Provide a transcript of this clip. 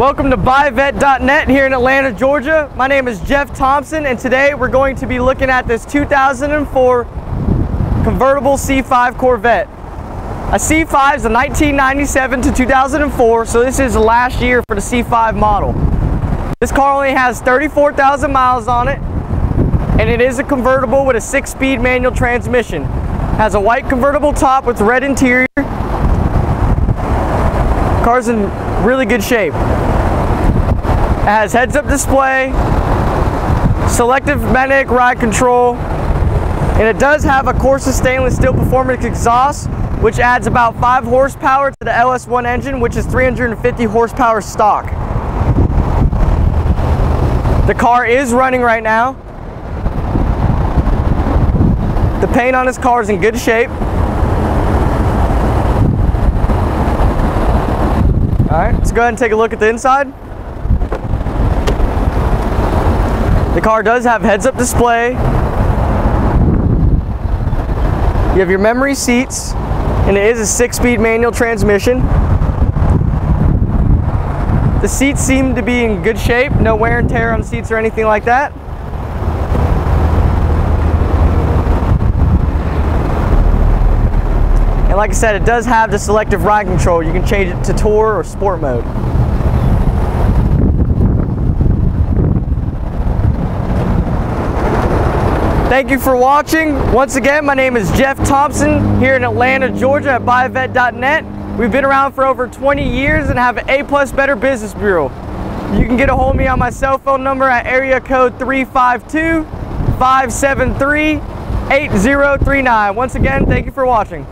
Welcome to buyavette.net here in Atlanta, Georgia. My name is Jeff Thompson and today we're going to be looking at this 2004 convertible C5 Corvette. A C5 is a 1997 to 2004, so this is the last year for the C5 model. This car only has 34,000 miles on it and it is a convertible with a six-speed manual transmission. Has a white convertible top with red interior. Car's in really good shape. It has heads-up display, selective magnetic ride control, and it does have a Corsa stainless steel performance exhaust, which adds about 5 horsepower to the LS1 engine, which is 350 horsepower stock. The car is running right now. The paint on this car is in good shape. All right, let's go ahead and take a look at the inside. The car does have heads-up display. You have your memory seats, and it is a six-speed manual transmission. The seats seem to be in good shape, no wear and tear on seats or anything like that. And like I said, it does have the selective ride control. You can change it to tour or sport mode. Thank you for watching. Once again, my name is Jeff Thompson here in Atlanta, Georgia at buyavette.net. We've been around for over 20 years and have an A-plus Better Business Bureau. You can get a hold of me on my cell phone number at area code 352-573-8039. Once again, thank you for watching.